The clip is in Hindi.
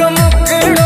मारो